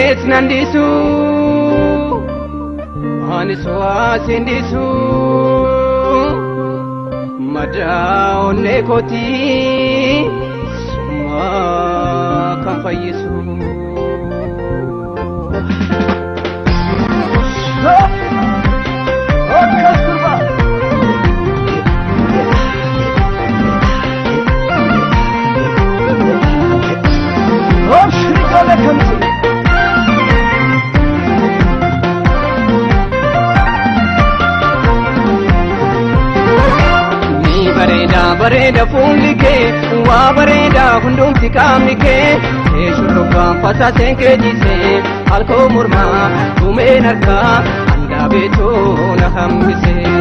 Eet nandisu. Anis waasindisu madaa onnee kootii summa bareeda fuulli kee waa bareeda hundumti qaamni kee kee shurrubbaan fasaaseen kee jiisee halkoo mormaa dhumeen harkaa handaa beetoo na hambisee.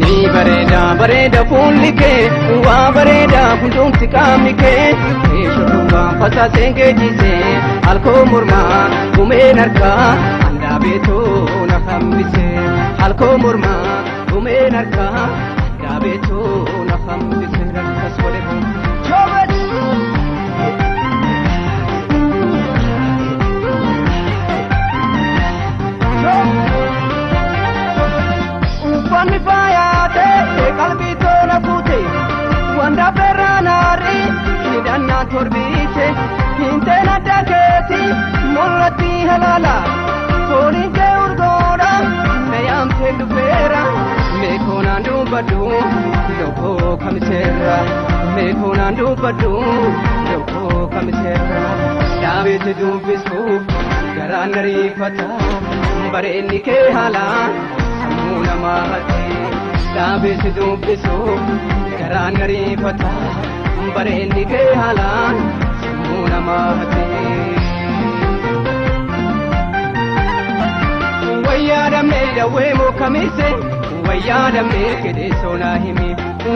Ni bareeda bareeda fuulli kee waa bareeda hundumti qaamni kee kee shurrubbaan fasaaseen kee jiisee halkoo mormaa dhumeen harkaa handaa beetoo na hambisee halkoo mormaa dhumeen harkaa handaa beetoo na hambisee rakkas waliin. Uffanni faayaa ta'e qalbii tola fuute wanta ferraanaari hidhannaan torbiite hinteen adda keeti mul'atti halaala dubbadhu lokkoo kamiseerra meekoonaan dubbadhu lokkoo kamiseerra dhaabeeti dubbisuuf garaan na riifata bareenni kee haalaan sammuu namaa hate dhaabeeti dubbisuuf garaan na riifata bareenni kee haalaan sammuu namaa hate. wayyaadamee dawwee mookamise wayyaadamee kedeessoo naa himi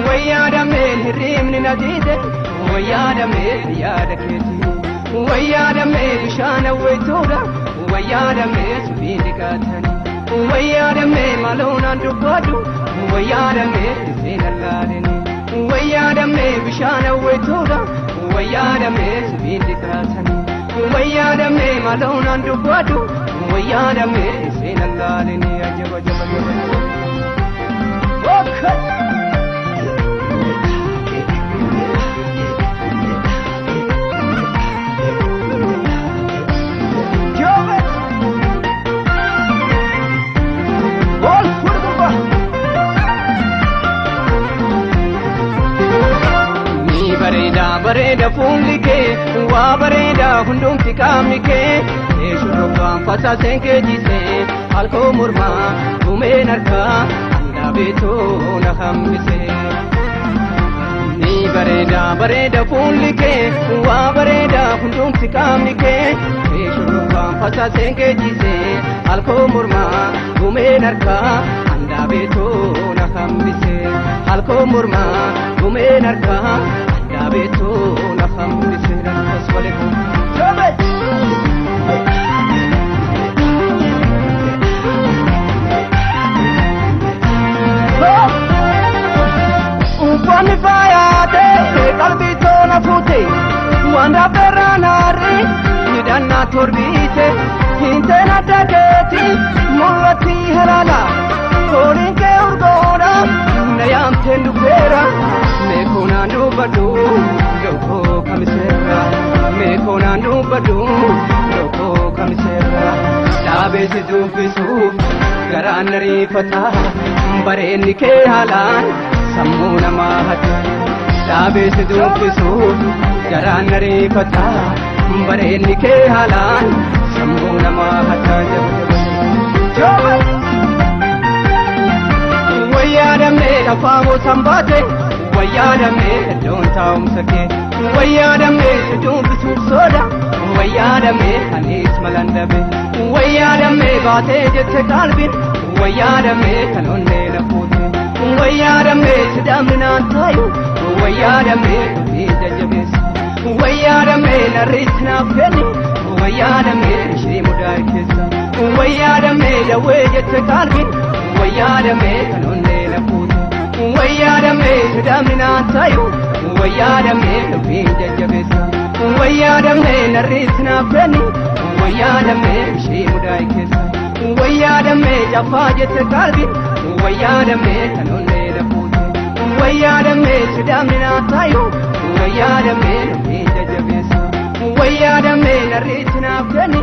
wayyaadamee hirriibni na diide wayyaadamee yaada keeti wayyaadamee bishaan awweetuudha wayyaadamee subiin dhiqaatani wayyaadamee maloonaan dubbadhu wayyaadamee dhufeen allaaleni wayyaadamee bishaan awweetuudha wayyaadamee subiin dhiqaatani wayyaadamee maloonaan dubbadhu wayyaadamee dhufeen allaaleni ajaba jaba jaba fuulli kee waa bareeda hundumti qaamni kee kee shurrubbaan fasaaseen kee jiisee halkoo mormaa dhumeen harkaa handaa beetoo na hambisee. Ni bareeda bareeda fuulli kee waa bareeda hundumti qaamni kee kee shurrubbaan fasaaseen kee jiisee halkoo mormaa dhumeen harkaa handaa beetoo na hambisee halkoo mormaa dhumeen harkaa handaa beetoo torbiite hinteen adda keeti mul'atti halaala fooliin kee urgoodha na yaamteen dhufeera meekoonaan dubbadhu lokkoo kamiseerra meekoonaan dubbadhu lokkoo kamiseerra dhaabeesi dubbisuuf garaan na riifata bareenni kee haalaan sammuu namaa hata dhaabeesi dubbisuuf garaan na riifata kun bareedni kee haalaan sammuu namaa hataa jabu wayyaadamnee lafaa boosan baate wayyaadamnee iddoon taa'umsa kee wayyaadamnee iddoon bituuf sooda wayyaadamnee anis malan dabe wayyaadamnee baatee jette qalbin wayyaadamnee kan onnee lafuute wayyaadamnee sidhamni naan taayu wayyaadamnee ija jabeessa. wayyaadamee narriitti naaf kenni wayyaadamee ishee mudaa keessa wayyaadamee dawwee jette kaalmin wayyaadamee kanoonnee lafuutu wayyaadamee jedhamni naan taayu wayyaadamee dubbiin jajjabeessa wayyaadamee narriitti naaf kenni wayyaadamee ishee mudaa keessa wayyaadamee caffaa jette kaalmin wayyaadamee kanoonnee lafuutu wayyaadamee jedhamni naan taayu wayyaadamee ويا دمي نريت نافدني